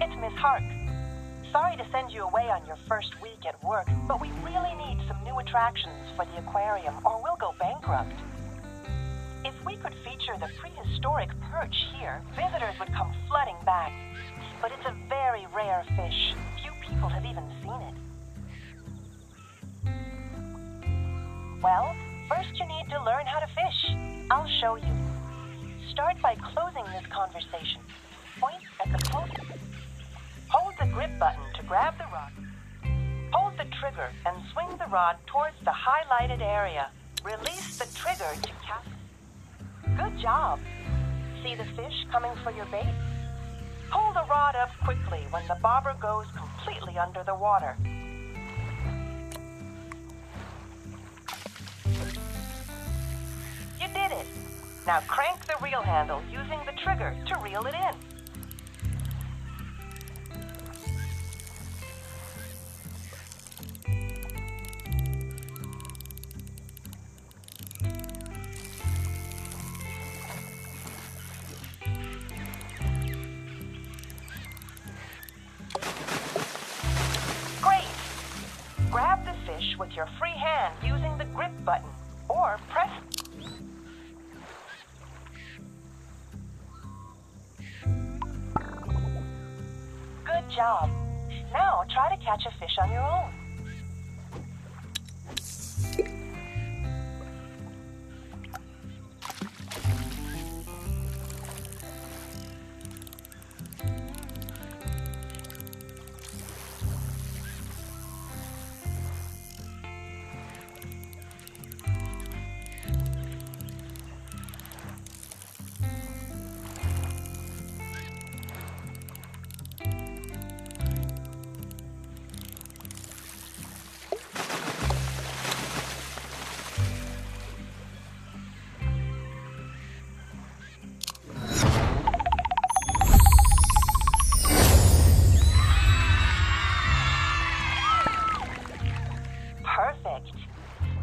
It's Miss Hark. Sorry to send you away on your first week at work, but we really need some new attractions for the aquarium or we'll go bankrupt. If we could feature the prehistoric perch here, visitors would come flooding back. But it's a very rare fish. Few people have even seen it. Well, first you need to learn how to fish. I'll show you. Start by closing this conversation. Point at the post. Grip button to grab the rod. Hold the trigger and swing the rod towards the highlighted area. Release the trigger to cast. Good job. See the fish coming for your bait? Pull the rod up quickly when the bobber goes completely under the water. You did it. Now crank the reel handle using the trigger to reel it in. With your free hand using the grip button, or press. Good job. Now try to catch a fish on your own.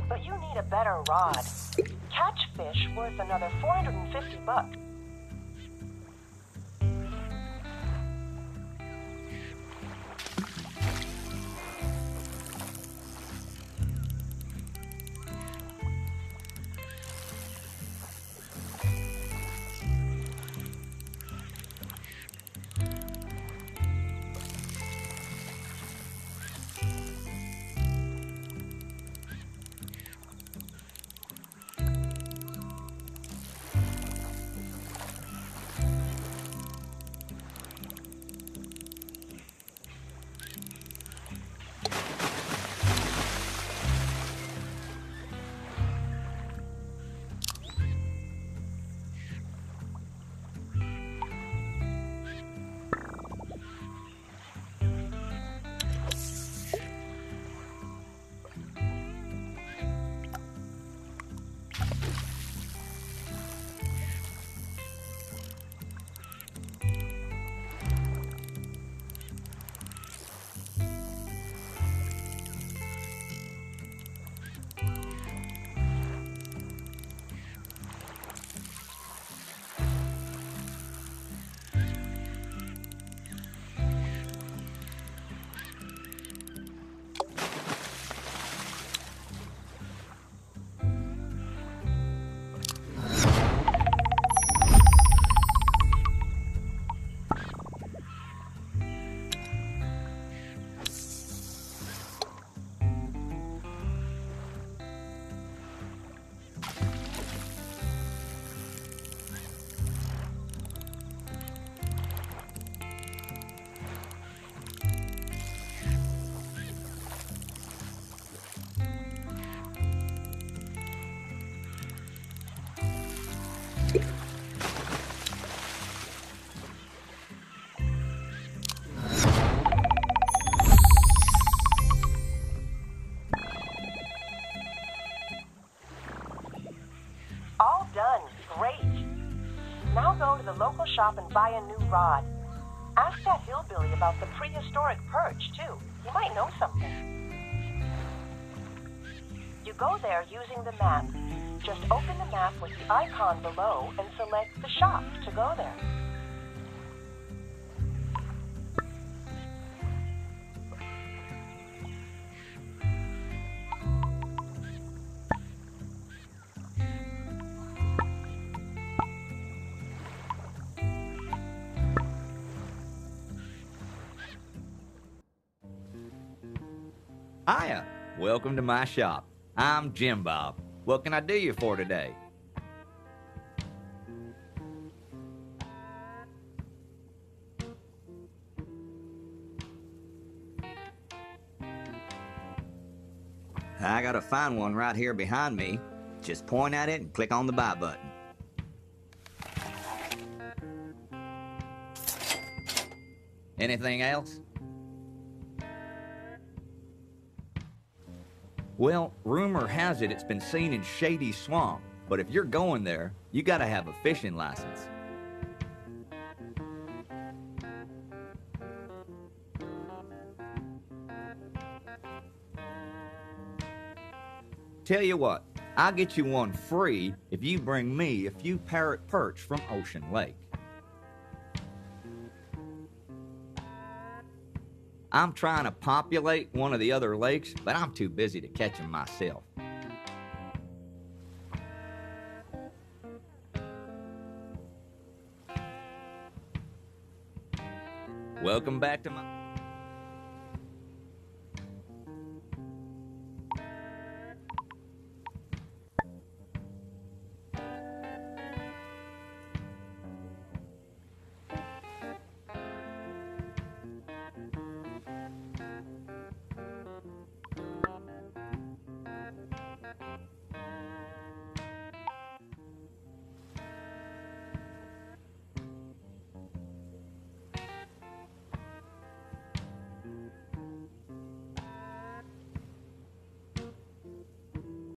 But you need a better rod. Catch fish worth another 450 bucks. Great. Now go to the local shop and buy a new rod. Ask that hillbilly about the prehistoric perch, too. He might know something. You go there using the map. Just open the map with the icon below and select the shop to go there. Hiya. Welcome to my shop. I'm Jim Bob. What can I do you for today? I gotta find one right here behind me. Just point at it and click on the buy button. Anything else? Well, rumor has it it's been seen in Shady Swamp, but if you're going there, you gotta have a fishing license. Tell you what, I'll get you one free if you bring me a few parrot perch from Ocean Lake. I'm trying to populate one of the other lakes, but I'm too busy to catch them myself. Welcome back to my...